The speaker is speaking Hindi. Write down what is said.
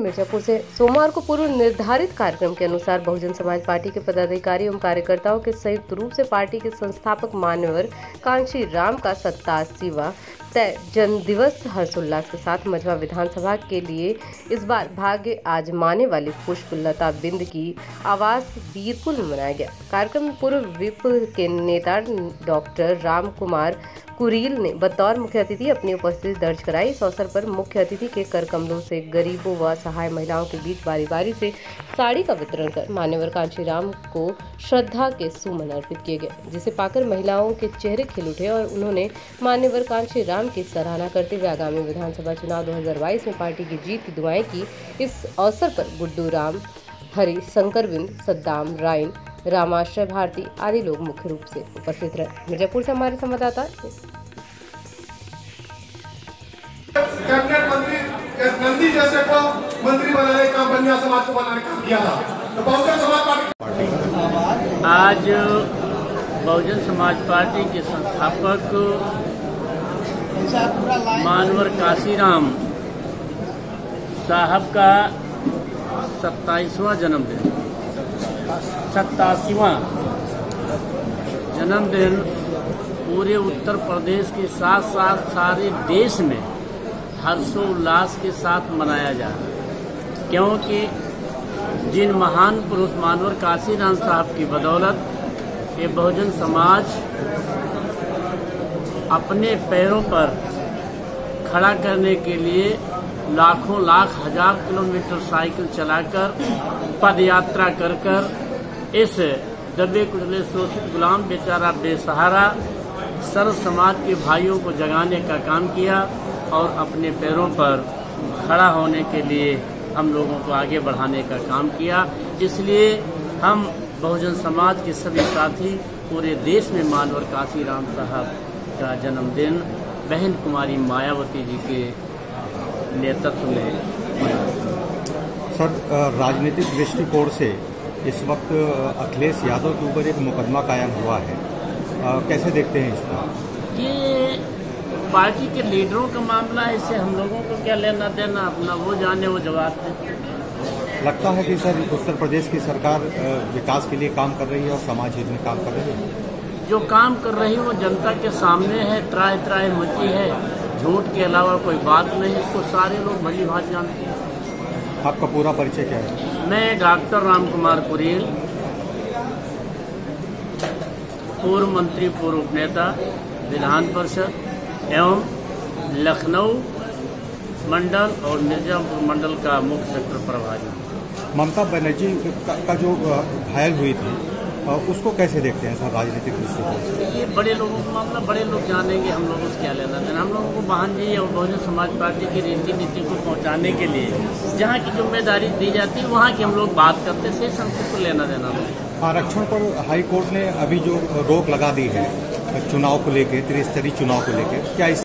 मिर्जापुर से सोमवार को पूर्व निर्धारित कार्यक्रम के अनुसार बहुजन समाज पार्टी के पदाधिकारी एवं कार्यकर्ताओं के संयुक्त रूप से पार्टी के संस्थापक मान्यवर कांशी राम का सत्तासीवा तय जन्म दिवस हर्षोल्लास के साथ मझवा विधानसभा के लिए इस बार भाग्य आजमाने वाली पुष्पलता बिंद की आवास बीरपुर में मनाया गया। कार्यक्रम में पूर्व विप के नेता डॉक्टर राम कुमार कुरील ने बतौर मुख्य अतिथि अपनी उपस्थिति दर्ज कराई। इस अवसर पर मुख्य अतिथि के कर कमलों से गरीबों व सहाय महिलाओं के बीच बारी बारी से साड़ी का वितरण कर मान्यवर कांशीराम को श्रद्धा के सुमन अर्पित किए गए, जिसे पाकर महिलाओं के चेहरे खिल उठे और उन्होंने मान्यवर कांशी राम की सराहना करते हुए आगामी विधानसभा चुनाव 2022 में पार्टी की जीत की दुआएँ की। इस अवसर पर गुड्डू राम, हरि शंकरविंद सद्दाम राइन रामाश्रय भारती आदि लोग मुख्य रूप से उपस्थित रहे। मिर्जापुर से हमारे संवाददाता नंदी जैसे को मंत्री बनाने का बनिया समाज को बनाने का किया था। तो बहुजन समाज पार्टी आज बहुजन समाज पार्टी के संस्थापक मानवर काशीराम साहब का सत्ताईसवां जन्मदिन। सत्तासीवां जन्मदिन पूरे उत्तर प्रदेश के साथ साथ सारे देश में हर्षोल्लास के साथ मनाया जा रहा है। क्योंकि जिन महान पुरुष मानवर काशीराम साहब की बदौलत ये बहुजन समाज अपने पैरों पर खड़ा करने के लिए लाखों लाख हज़ार किलोमीटर साइकिल चलाकर पद यात्रा कर कर इस दबे कुचले शोषित गुलाम बेचारा बेसहारा सर्व समाज के भाइयों को जगाने का काम किया और अपने पैरों पर खड़ा होने के लिए हम लोगों को आगे बढ़ाने का काम किया। इसलिए हम बहुजन समाज के सभी साथी, पूरे देश में मानवर काशीराम साहब का जन्मदिन, बहन कुमारी मायावती जी के नेतृत्व में सर राजनीतिक दृष्टिकोण से इस वक्त अखिलेश यादव के ऊपर एक मुकदमा कायम हुआ है। आ, कैसे देखते हैं इसको ये पार्टी के लीडरों का मामला है इससे हम लोगों को क्या लेना देना अपना वो जाने वो जवाब दे। लगता है कि सर उत्तर प्रदेश की सरकार विकास के लिए काम कर रही है और समाज हित में काम कर रही है? जो काम कर रही है वो जनता के सामने है त्राय त्राय मची है। झूठ के अलावा कोई बात नहीं इसको सारे लोग भली भात जानते हैं। आपका पूरा परिचय क्या है? मैं डॉक्टर राम कुमार कुरेल पूर्व मंत्री पूर्व नेता विधान परिषद एवं लखनऊ मंडल और मिर्जापुर मंडल का मुख्य सेक्टर प्रभारी। ममता बनर्जी का, का जो घायल हुई थी उसको कैसे देखते हैं सर राजनीतिक दृष्टिकोण से? ये बड़े लोगों का मामला बड़े लोग जानेंगे हम लोगों से क्या लेना देना हम लोगों को बहन जी और बहुजन समाज पार्टी की रीति नीति को पहुँचाने के लिए जहाँ की ज़िम्मेदारी दी जाती है वहाँ की हम लोग बात करते से हमको को लेना देना आरक्षण पर हाई कोर्ट ने अभी जो रोक लगा दी है चुनाव को लेकर त्रिस्तरीय चुनाव को लेकर क्या इस